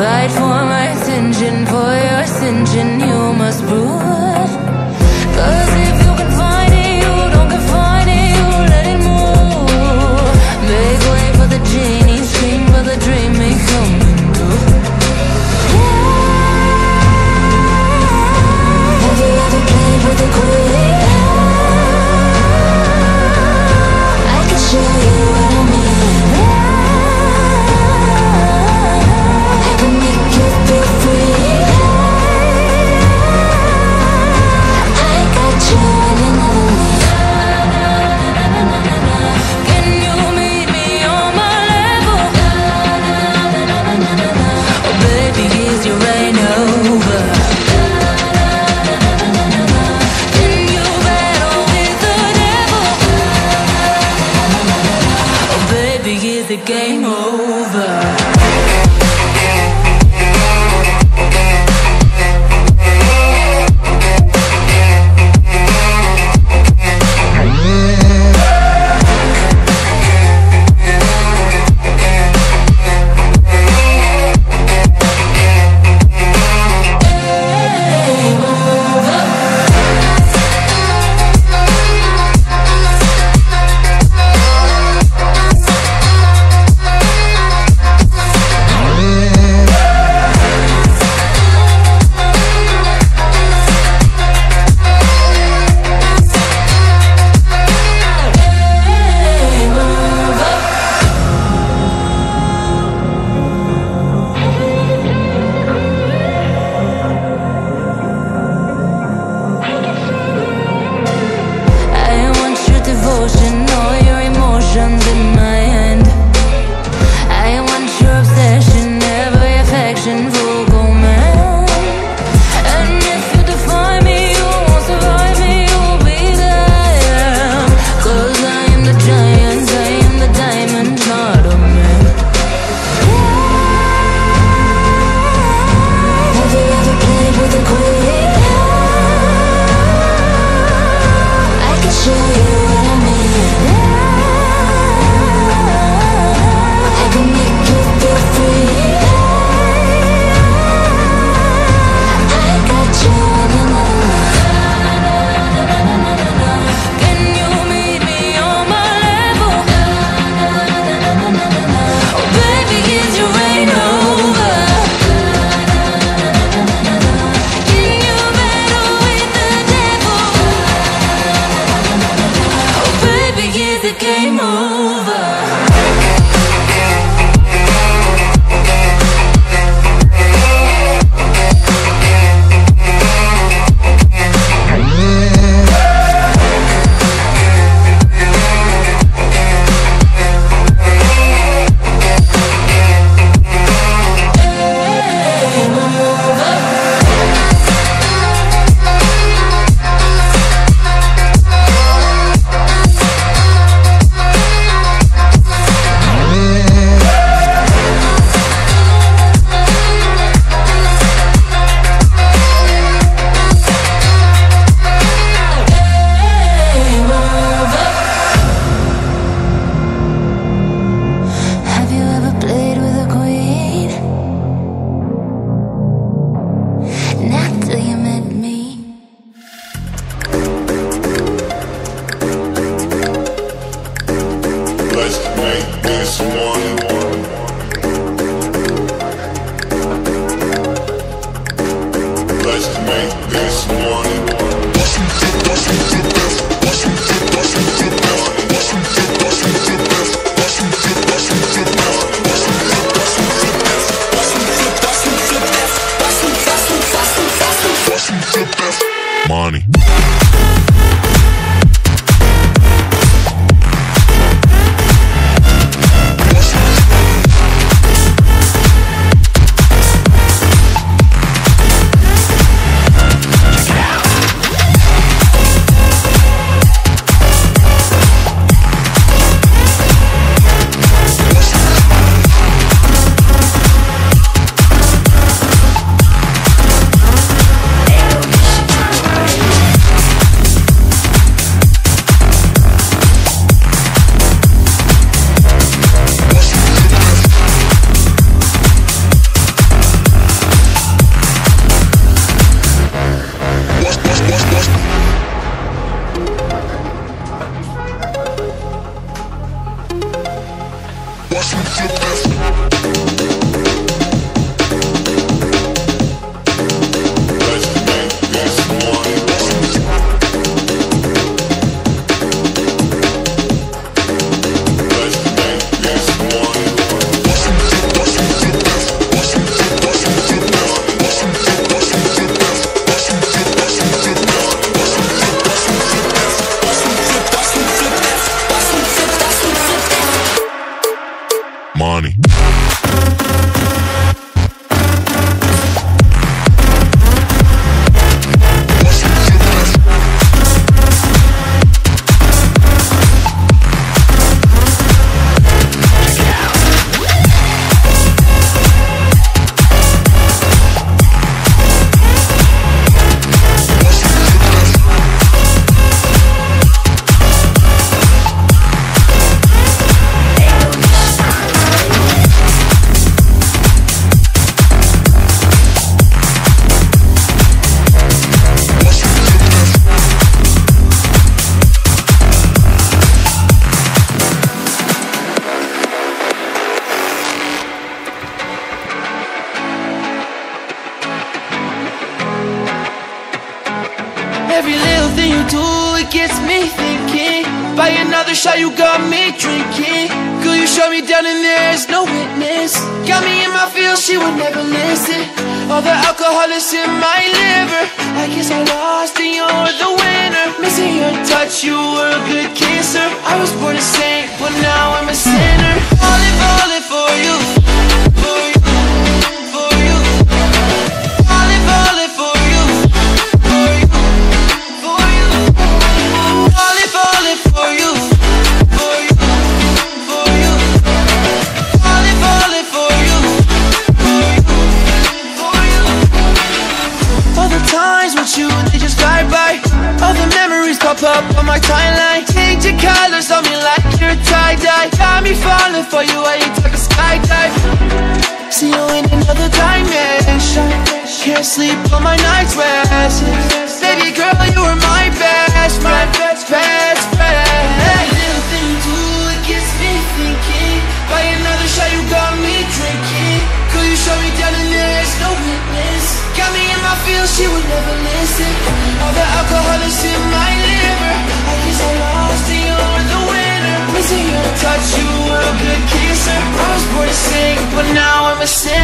Fight for my attention, for your ascension, you must prove. Cause if you can find it, you don't confine it, you let it move. For the genie, scream for the dream, One. Gets me thinking. By another shot you got me drinking. Girl, you shut me down and there's no witness? Got me in my feels, she would never listen. All the alcohol is in my liver. I guess I lost and you're the winner. Missing your touch, you were a good kisser. I was born a saint, but now I'm a sinner me for you while you take a skydive. See you in another dimension. Can't sleep on my night's rest. Baby girl, you were sing, but now I'm a sinner